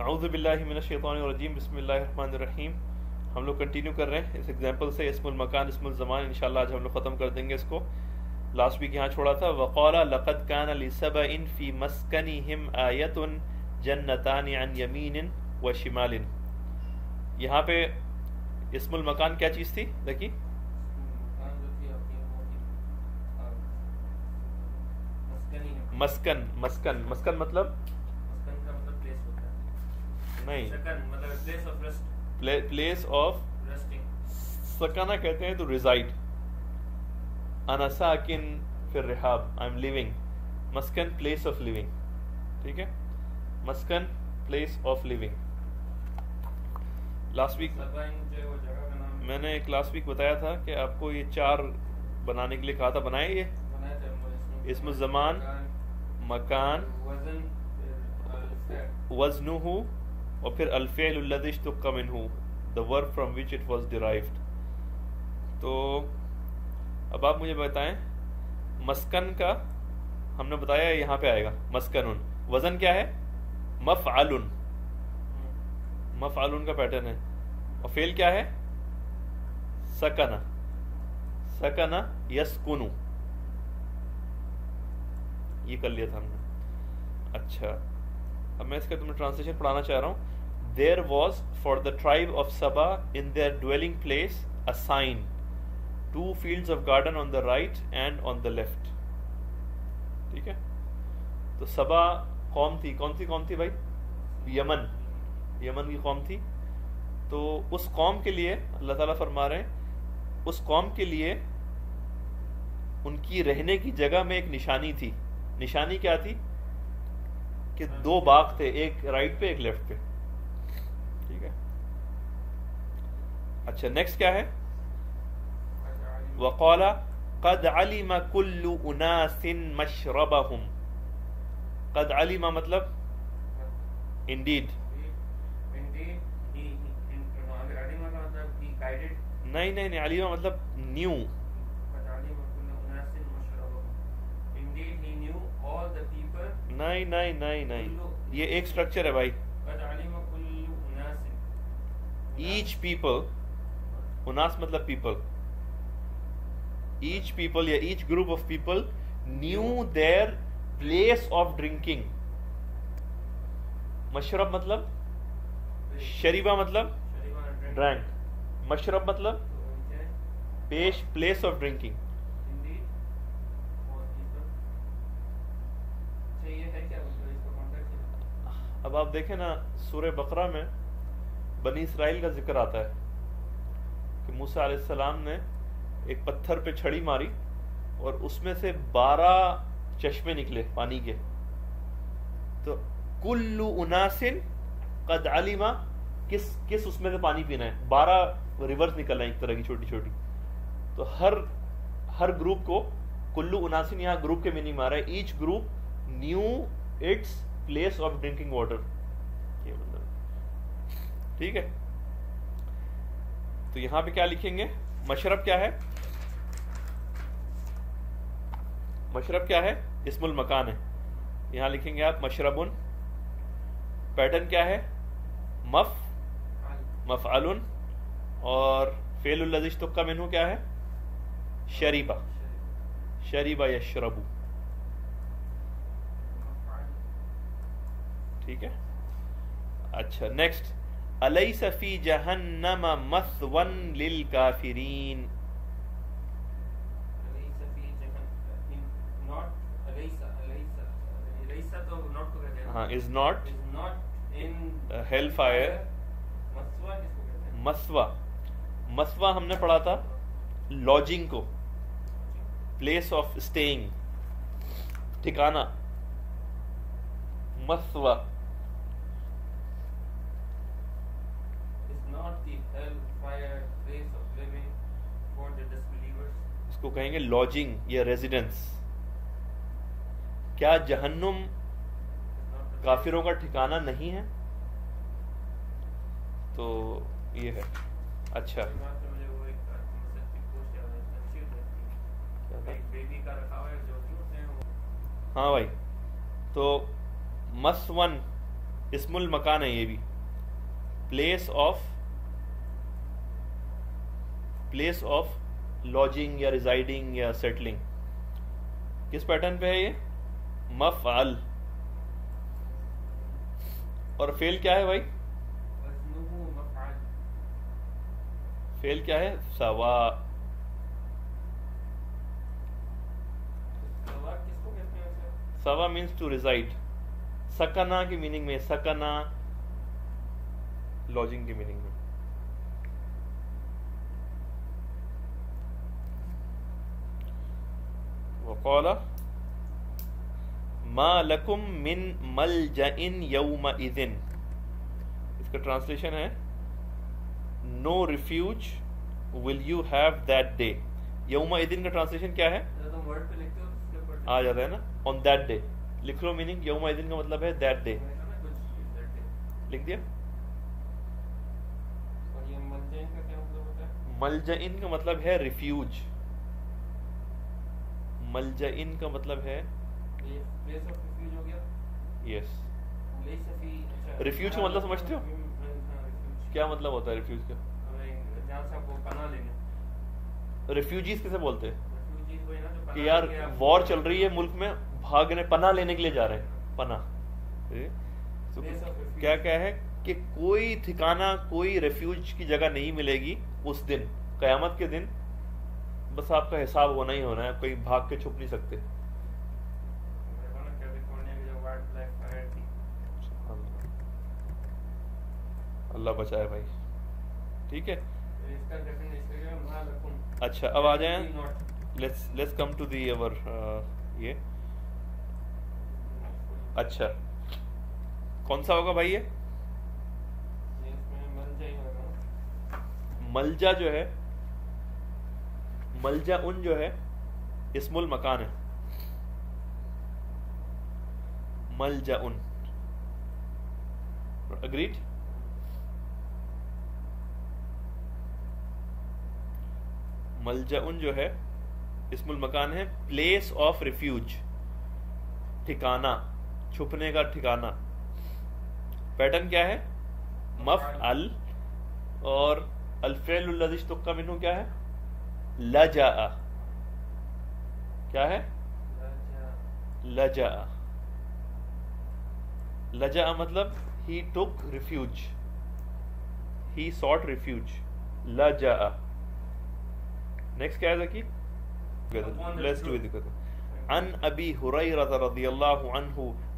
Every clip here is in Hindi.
अऊज़बिल्लिमिनशैतानिर्रजीम बिस्मिल्लाहिर्रहमानिर्रहीम हम लोग कंटिन्यू कर रहे हैं इस एग्जांपल से इसमुल मकान इसमुल ज़मान इंशाल्लाह आज हम लोग ख़त्म कर देंगे इसको। लास्ट वीक यहाँ छोड़ा था, वक़ाला लक़द कान लिसबइन फ़ी मस्कनिहिम आयतुन जन्नतान अन यमीन व शिमालिन. यहाँ पे इसमुल मकान क्या चीज़ थी? देखिए। मस्कन मस्कन। मस्कन मतलब? नहीं। प्लेस ऑफ़ सकाना कहते हैं तो रिजाइड अनसाकिन फिर रिहाब आई एम लिविंग मस्कन प्लेस ऑफ़ लिविंग ठीक है? मस्कन place of living last week मैंने एक लास्ट वीक बताया था कि आपको ये चार बनाने के लिए कहा था बनाए ये? इसमें। जमान मकान वजनू और फिर अल्फ़ेलदिश तो कमिन हूँ the work from which it was derived तो अब आप मुझे बताएँ, मस्कन का, हमने बताया यहाँ पे आएगा मस्कन वज़न क्या है? मफ आलुन मफ आलुन का पैटर्न है। और फेल क्या है? सकना। सकना यस्कुनु। ये कर लिया था हमने। अच्छा। अब मैं इसका तुम्हें ट्रांसलेशन पढ़ाना चाह रहा हूँ। There was for the tribe of Saba in their dwelling place a sign two fields of garden on the right and on the left ठीक है? तो सबा कौम थी। कौन सी कौम थी भाई? यमन। यमन की कौम थी। तो उस कौम के लिए, अल्लाह ताला फरमा रहे हैं, उस कौम के लिए उनकी रहने की जगह में एक निशानी थी। निशानी क्या थी? कि दो बाग थे, एक राइट पे, एक लेफ़्ट पे ठीक है अच्छा नेक्स्ट क्या है? वकौला कद अलीम कुल्लु उनासिन मशरबहुम. कद अलीमा मतलब? इंडीड नहीं नहीं नहीं अलीमा मतलब न्यू नहीं नहीं नहीं नहीं. ये एक स्ट्रक्चर है भाई. ईच पीपल उनास मतलब पीपल ईच पीपल या each group of people knew their place of drinking मशरब मतलब शरीबा मतलब ड्रैंक मशरब मतलब पेश प्लेस ऑफ़ ड्रिंकिंग अब आप देखें ना सूर्य बकरा में बनी इसराइल का ज़िक्र आता है कि मूसा सलाम ने एक पत्थर पे छड़ी मारी और उसमें से बारह चश्मे निकले पानी के। तो कुल्लू उनासिन कद आलिमा किस किस उसमें से पानी पीना है? बारह रिवर्स निकल हैं एक तरह की छोटी छोटी तो हर हर ग्रुप को कुल्लू उनासिन यहाँ ग्रुप के मीनिंग मारा है। Each group knew its place of drinking water ठीक है? तो यहाँ पे क्या लिखेंगे? मशरब क्या है? मशरब क्या है? इसमुल मकान है। यहाँ लिखेंगे आप मशरबुन। पैटर्न क्या है? मफ मफआलुन और फेलुल्लजिश तो का मेनू क्या है? शरीबा। शरीबा यशरबू। ठीक है? अच्छा नेक्स्ट अलई सफी जहन्नम मसवन लिल काफिरीन। हाँ। इज़ नॉट हेल फायर मसवा मसवा। हमने पढ़ा था लॉजिंग को। प्लेस ऑफ़ स्टेइंग ठिकाना। मसवा। इसको कहेंगे लॉजिंग या रेजिडेंस क्या जहन्नुम काफिरों का ठिकाना नहीं है? तो ये है। अच्छा। हाँ भाई। तो मसवन इसमुल मकान है ये भी। Place of place of lodging या रिजाइडिंग या सेटलिंग किस पैटर्न पे है ये? मफअल और फेल क्या है भाई? फेल क्या है? सवा सवा मीन्स टू रिजाइड सकना की मीनिंग में, सकना लॉजिंग की मीनिंग में. मा लकुम मिन मल यौम इदिन इसका ट्रांसलेशन है no refuge will you have that day यौम इदिन का ट्रांसलेशन क्या है? आ जाता है ना ऑन दैट डे लिख लो मीनिंग यौम इदिन का मतलब है दैट डे लिख दिया? मलजइन का मतलब है? रिफ्यूज मलजइन का मतलब है? यस रिफ्यूज का मतलब समझते हो? क्या मतलब होता है रिफ्यूज का? रिफ्यूजीज किसे बोलते हैं? कि यार वॉर चल रही है मुल्क में भागने पना लेने के लिए जा रहे हैं। पना तो क्या क्या है? कि कोई ठिकाना कोई रेफ्यूज की जगह नहीं मिलेगी उस दिन कयामत के दिन। बस आपका हिसाब होना ही होना है कोई भाग के छुप नहीं सकते। अल्लाह बचाए भाई। ठीक है? अच्छा अब आ जाए। Let's let's come to the our ये। अच्छा। कौन सा होगा भाई ये? मलजा जो है मलजा उन जो है, इसमुल मकान है। मलजा उन। अग्रीड मलजा उन जो है, इसमुल मकान है प्लेस ऑफ़ रिफ्यूज ठिकाना, छुपने का ठिकाना। पैटर्न क्या है? मफ अल और अल्फेलिश तुक्का मिनू क्या है? लजा क्या है लजा लजा मतलब he took refuge he sought refuge लजा नेक्स्ट क्या है जकी लेट्स डू इट अन अबी हुरैरा रदियल्लाहु अन्हु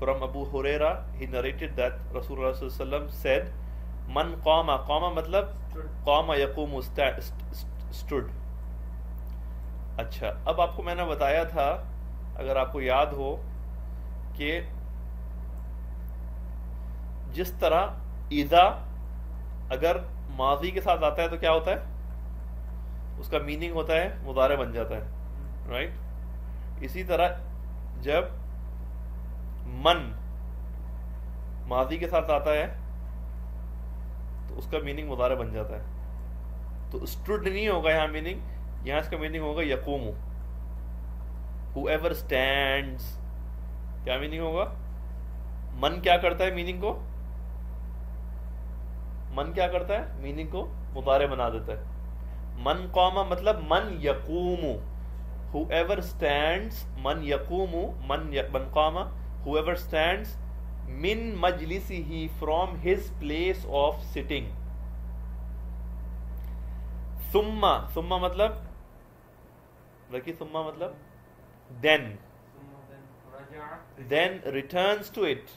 from Abu Huraira he narrated that Rasulullah sallallahu said man qama qama मतलब qama yaqumu stood अच्छा अब आपको मैंने बताया था अगर आपको याद हो कि जिस तरह ईजा अगर माजी के साथ आता है तो क्या होता है उसका मीनिंग होता है मुदारे बन जाता है राइट इसी तरह जब मन माजी के साथ आता है तो उसका मीनिंग मुदारे बन जाता है। तो स्टूड नहीं होगा यहाँ मीनिंग यहाँ इसका मीनिंग होगा यकूमू। हुएवर स्टैंड क्या मीनिंग होगा? मन क्या करता है मीनिंग को? मन क्या करता है? मीनिंग को मुतारे बना देता है। मन कौमा मतलब मन यकूमु। whoever stands man yaqumu man man qama whoever stands min majlisihi from his place of sitting summa summa मतलब देखिए summa मतलब then then returns to it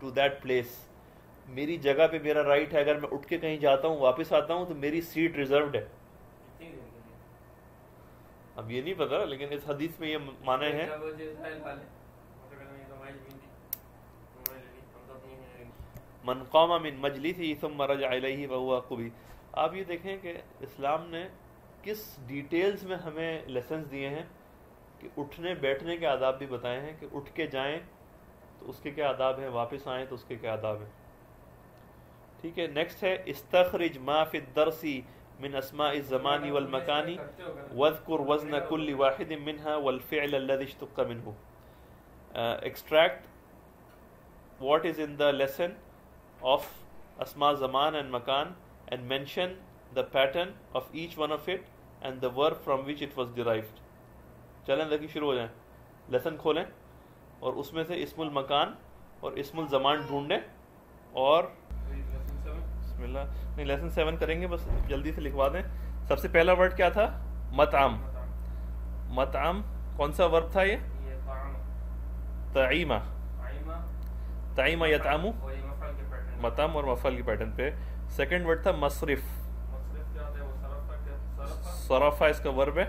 to that place मेरी जगह पे मेरा राइट है अगर मैं उठ के कहीं जाता हूँ वापस आता हूँ तो मेरी सीट रिजर्व्ड है अब ये नहीं पता लेकिन इस हदीस में ये माने हैं। मन कौमा मिन मजलिस ही सुम रजा अलैहि व हुवा कुबी। आप ये देखें कि इस्लाम ने किस डिटेल्स में हमें लेसन्स दिए हैं कि उठने बैठने के आदाब भी बताए हैं कि उठ के जाएँ तो उसके क्या आदाब हैं वापस आएँ तो उसके क्या आदाब हैं। ठीक है नेक्स्ट है इस्तखरिज मा फि दरसी मिन अस्मा ज़मानी वल मकानी वज़कुर वज़न कुल्ली वाहिद मिनहा वल फ़िअल अल्लज़ी इश्तक़ मिनहु extract what is in the lesson of asma zaman and makan and mention the pattern of each one of it and the verb from which it was derived चलें देखिए शुरू हो जाएँ लेसन खोलें और उसमें से इसमुल मकान और इसमुल जमान ढूंढें और बिस्मिल्लाह नहीं लेसन सेवन करेंगे बस जल्दी से लिखवा दें। सबसे पहला वर्ड क्या था? मतआम मतआम कौन सा वर्ब था ये? तईमा। तईमा यतामू। मतम और मफल के पैटर्न पे। सेकंड वर्ड था मसरिफ। सरफा इसका वर्ब है।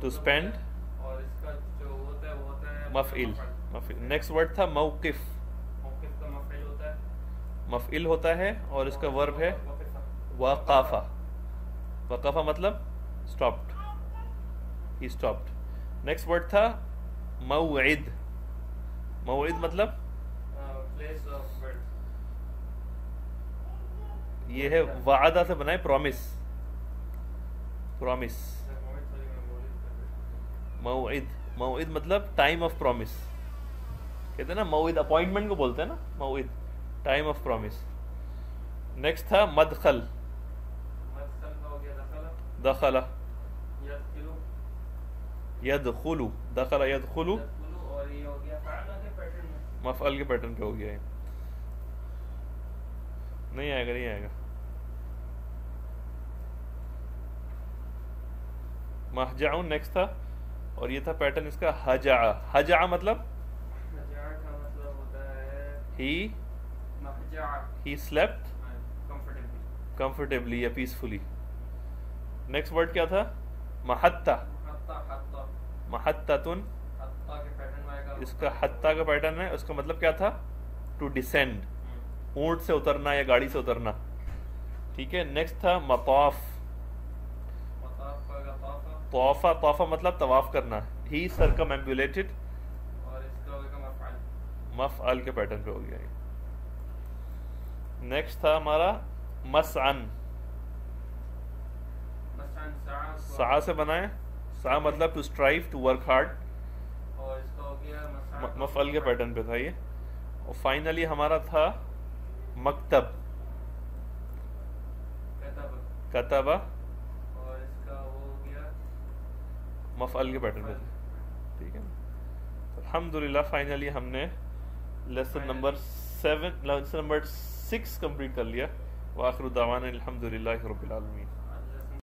टू स्पेंड मफइल मफइल नेक्स्ट वर्ड था मौकिफ। मफइल होता है और इसका वर्ब है वक़िफ़ा। वकाफा मतलब stopped he stopped next word था मऊइद। मऊइद मतलब ये है वादा से बनाए प्रॉमिस प्रॉमिस मऊइद। मऊइद मतलब टाइम ऑफ़ प्रॉमिस कहते हैं ना मऊइद अपॉइंटमेंट को बोलते हैं ना मऊइद। टाइम ऑफ़ प्रॉमिस नेक्स्ट था मदखल दखला दखला यदखिलु दखला यदखुलु मफअल के पैटर्न पे हो गया है नहीं आएगा नहीं आएगा महजाउन नेक्स्ट था और ये था पैटर्न इसका हजा हजा मतलब है ही ही स्लेप्ट कंफर्टेबली या पीसफुली नेक्स्ट वर्ड क्या था? महत्ता हत्ता हत्ता महत्तातुन हत्ता के पैटर्न में आएगा इसका हत्ता का पैटर्न है उसका मतलब क्या था? To descend hmm. ऊँट से उतरना या गाड़ी से उतरना। ठीक है नेक्स्ट था मताफ ताफा तोहफा तोहफा मतलब तवाफ करना। ही सरकम एम्बुलेटेड मफ अल के पैटर्न पे हो गया ये। नेक्स्ट था हमारा मसन सा सा बनाए। सा मतलब to strive to work hard मफअल के पैटर्न पे था ये। और फाइनली हमारा था मकतब। कतब। मफअल के पैटर्न पे था। ठीक है। ना अल्हम्दुलिल्लाह फाइनली हमने lesson number seven lesson number six complete कर लिया। वाखरुदावान दावान अल्हम्दुलिल्लाह रब्बिल आलमीन।